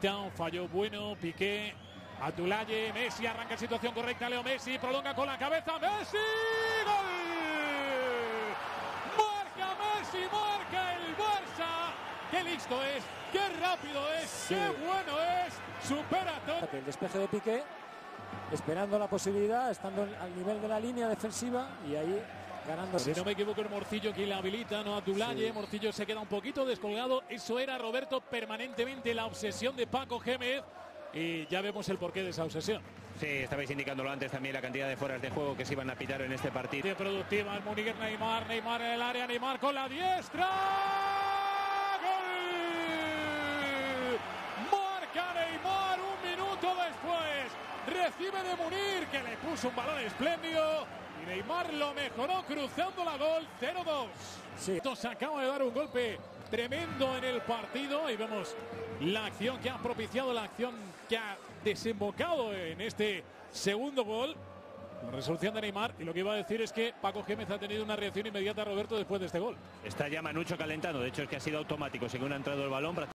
Un fallo bueno, Piqué, Atulaye, Messi arranca en situación correcta, Leo Messi prolonga con la cabeza, Messi, gol. Marca Messi, marca el Barça. Qué listo es, qué rápido es, qué bueno es, supera todo. El despeje de Piqué, esperando la posibilidad, estando al nivel de la línea defensiva y ahí ganando. Si no me equivoco, el Morcillo quien la habilita, no Atulaye. Sí. Morcillo se queda un poquito descolgado. Eso era Roberto permanentemente la obsesión de Paco Gémez. Y ya vemos el porqué de esa obsesión. Sí, estabais indicándolo antes también la cantidad de fueras de juego que se iban a pitar en este partido. De productiva el Munier Neymar, Neymar en el área, Neymar con la diestra. ¡Gol! Marca Neymar un minuto después. Recibe de Munir que le puso un balón espléndido. Y Neymar lo mejoró cruzando la gol 0-2. Sí. Esto se acaba de dar un golpe tremendo en el partido y vemos la acción que ha propiciado, la acción que ha desembocado en este segundo gol. La resolución de Neymar y lo que iba a decir es que Paco Gémez ha tenido una reacción inmediata a Roberto después de este gol. Está ya Manucho calentando, de hecho es que ha sido automático, según ha entrado el balón.